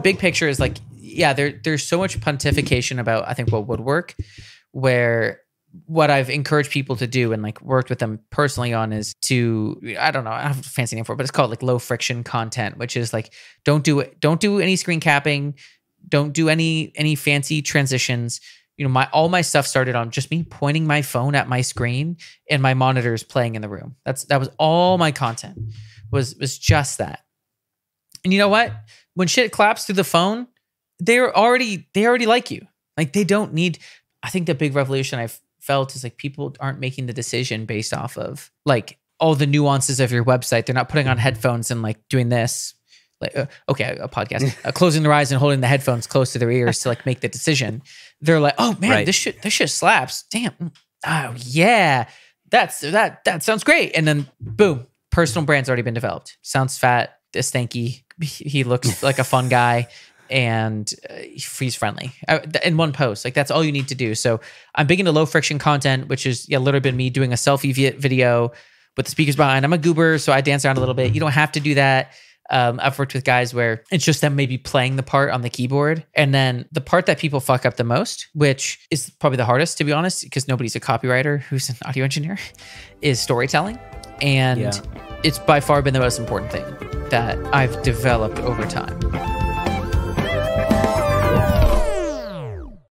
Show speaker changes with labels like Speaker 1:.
Speaker 1: big picture is like, yeah, there there's so much pontification about I think what would work, where what I've encouraged people to do and like worked with them personally on is to I don't know I have a fancy name for it, but it's called like low friction content, which is like don't do it, don't do any screen capping, don't do any any fancy transitions. You know, my all my stuff started on just me pointing my phone at my screen and my monitors playing in the room. That's that was all my content was was just that. And you know what? When shit claps through the phone, they're already they already like you. Like they don't need. I think the big revolution I've felt is like people aren't making the decision based off of like all the nuances of your website. They're not putting on headphones and like doing this. Like uh, okay, a podcast, uh, closing their eyes and holding the headphones close to their ears to like make the decision. They're like, oh man,
Speaker 2: Right.
Speaker 1: this shit, this shit slaps. Damn. Oh yeah, that's that that sounds great. And then boom, personal brand's already been developed. Sounds fat, is stanky. He looks like a fun guy, and uh, he's friendly. Uh, In one post, like that's all you need to do. So I'm big into low friction content, which is yeah, literally been me doing a selfie video with the speakers behind. I'm a goober, so I dance around a little bit. You don't have to do that. Um, I've worked with guys where it's just them maybe playing the part on the keyboard. And then the part that people fuck up the most, which is probably the hardest to be honest, because nobody's a copywriter who's an audio engineer, is storytelling. And
Speaker 2: Yeah.
Speaker 1: it's by far been the most important thing that I've developed over time.